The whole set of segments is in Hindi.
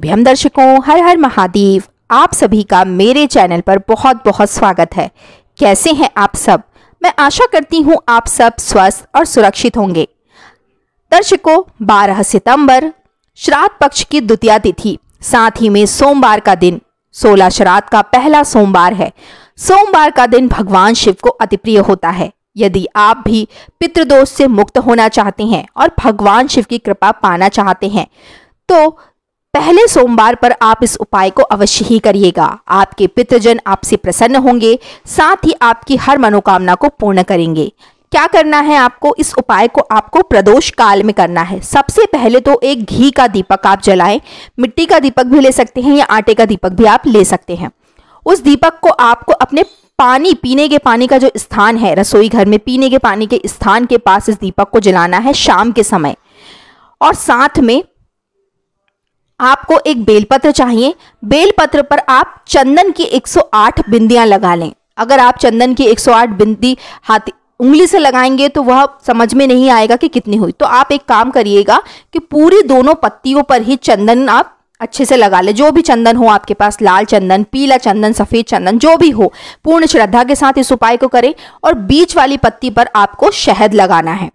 भ्यम दर्शकों हर हर महादेव, आप सभी का मेरे चैनल पर बहुत बहुत स्वागत है। कैसे हैं आप सब? मैं आशा करती हूँ आप सब स्वस्थ और सुरक्षित होंगे। दर्शकों 12 सितंबर, श्राद्ध पक्ष की द्वितीय तिथि, साथ ही में सोमवार का दिन 16 श्राद्ध का पहला सोमवार है। सोमवार का दिन भगवान शिव को अति प्रिय होता है। यदि आप भी पितृदोष से मुक्त होना चाहते हैं और भगवान शिव की कृपा पाना चाहते हैं तो पहले सोमवार पर आप इस उपाय को अवश्य ही करिएगा। आपके पितृजन आपसे प्रसन्न होंगे, साथ ही आपकी हर मनोकामना को पूर्ण करेंगे। क्या करना है आपको? इस उपाय को आपको प्रदोष काल में करना है। सबसे पहले तो एक घी का दीपक आप जलाएँ। मिट्टी का दीपक भी ले सकते हैं या आटे का दीपक भी आप ले सकते हैं। उस दीपक को आपको अपने पानी, पीने के पानी का जो स्थान है, रसोई घर में पीने के पानी के स्थान के पास इस दीपक को जलाना है शाम के समय। और साथ में आपको एक बेलपत्र चाहिए। बेलपत्र पर आप चंदन की 108 बिंदियाँ लगा लें। अगर आप चंदन की 108 बिंदी हाथ उंगली से लगाएँगे तो वह समझ में नहीं आएगा कि कितनी हुई। तो आप एक काम करिएगा कि पूरी दोनों पत्तियों पर ही चंदन आप अच्छे से लगा ले। जो भी चंदन हो आपके पास, लाल चंदन, पीला चंदन, सफ़ेद चंदन, जो भी हो, पूर्ण श्रद्धा के साथ इस उपाय को करें और बीच वाली पत्ती पर आपको शहद लगाना है।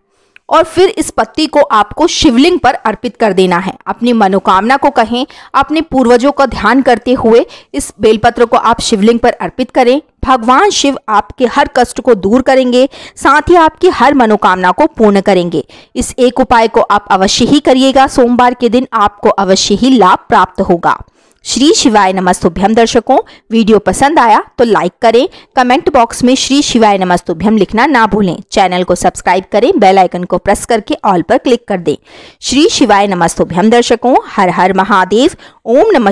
और फिर इस पत्ती को आपको शिवलिंग पर अर्पित कर देना है। अपनी मनोकामना को कहें, अपने पूर्वजों का ध्यान करते हुए इस बेलपत्र को आप शिवलिंग पर अर्पित करें। भगवान शिव आपके हर कष्ट को दूर करेंगे, साथ ही आपकी हर मनोकामना को पूर्ण करेंगे। इस एक उपाय को आप अवश्य ही करिएगा। सोमवार के दिन आपको अवश्य ही लाभ प्राप्त होगा। श्री शिवाय नमस्तुभ्यम दर्शकों। वीडियो पसंद आया तो लाइक करें। कमेंट बॉक्स में श्री शिवाय नमस्तुभ्यम लिखना ना भूलें। चैनल को सब्सक्राइब करें बेल आइकन को प्रेस करके ऑल पर क्लिक कर दें। श्री शिवाय नमस्तुभ्यम दर्शकों, हर हर महादेव, ओम नमः